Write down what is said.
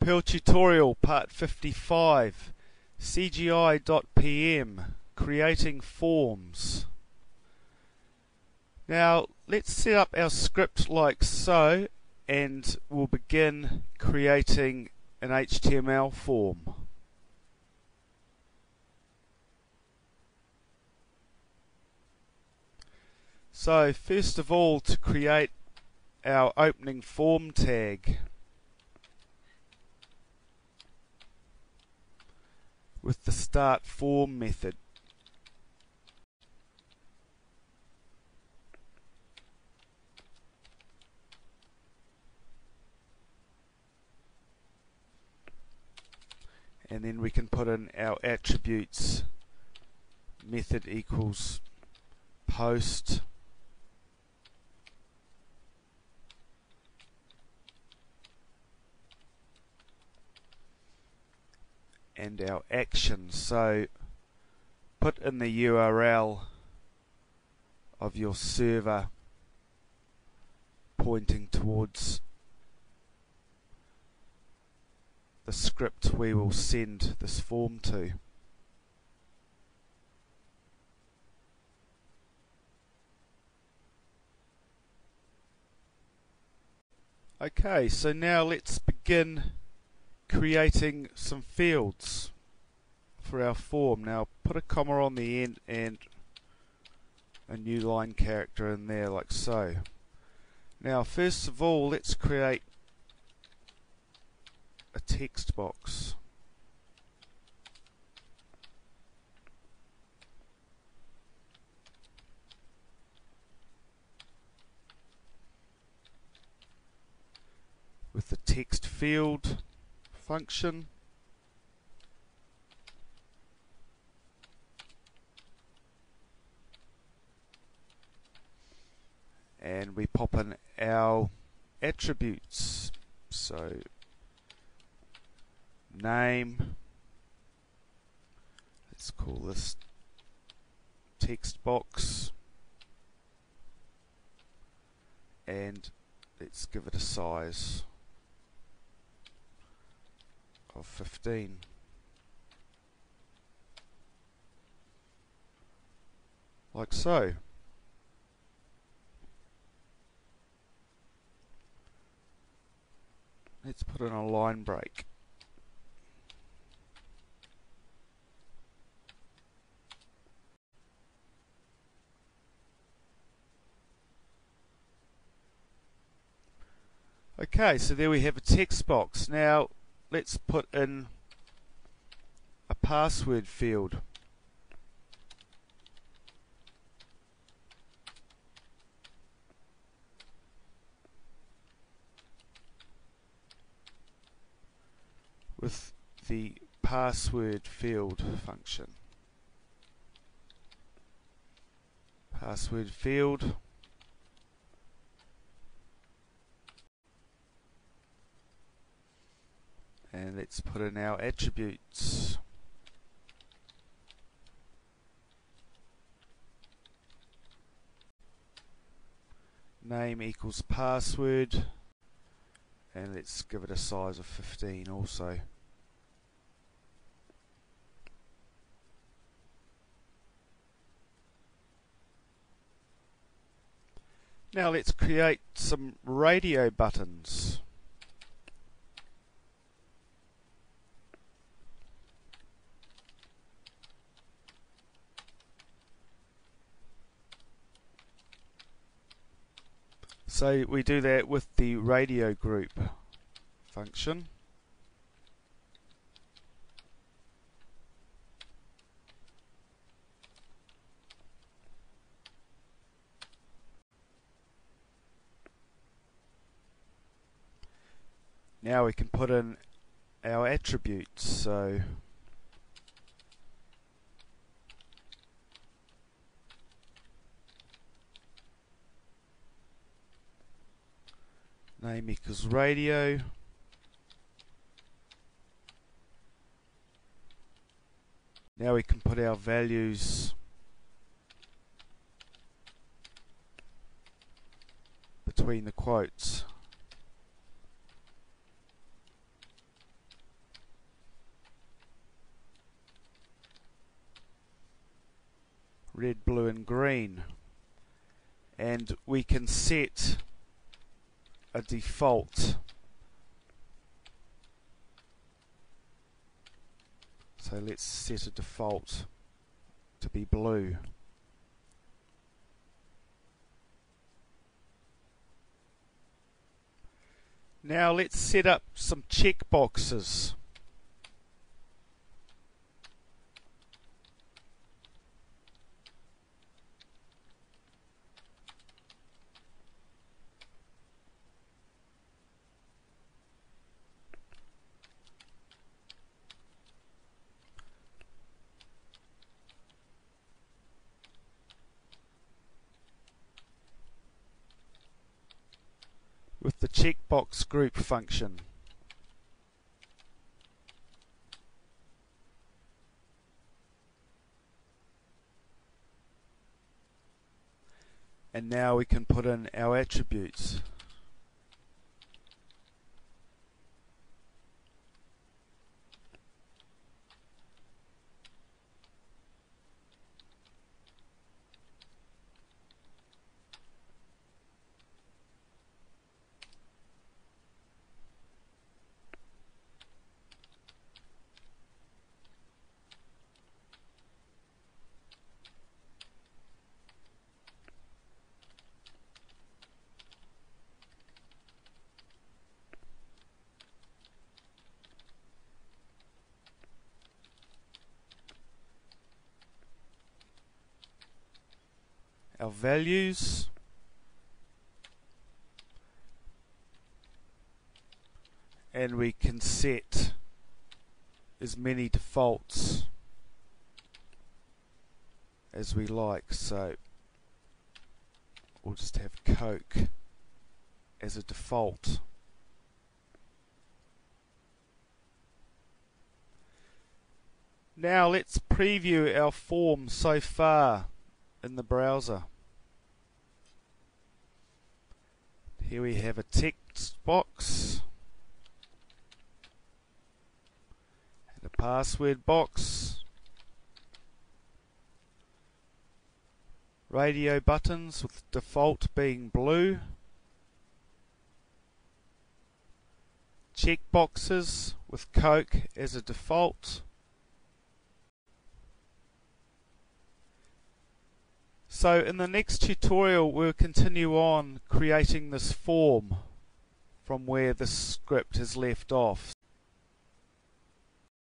Perl tutorial part 55 CGI.pm creating forms. Now let's set up our script like so and we'll begin creating an HTML form. So first of all to create our opening form tag with the start form method. And then we can put in our attributes method equals post and our action. So put in the URL of your server pointing towards the script we will send this form to. Okay, so now let's begin creating some fields for our form. Now put a comma on the end and a new line character in there like so. Now first of all let's create a text box. with the text field function. And we pop in our attributes. So, name. Let's call this text box. And let's give it a size of 15. Like so. Let's put in a line break. Okay, so there we have a text box. Now, let's put in a password field. with the password field function. Password field and let's put in our attributes. Name equals password and let's give it a size of 15 also. Now let's create some radio buttons. So we do that with the radio group function. Now we can put in our attributes. So name equals radio. Now we can put our values between the quotes. red, blue and green and we can set a default. So let's set a default to be blue. Now let's set up some checkboxes. With the checkbox group function. And now we can put in our attributes. Our values and we can set as many defaults as we like so we'll just have Coke as a default now let's preview our form so far in the browser. Here we have a text box and a password box. Radio buttons with default being blue. Checkboxes with Coke as a default. So in the next tutorial we'll continue on creating this form from where the script has left off.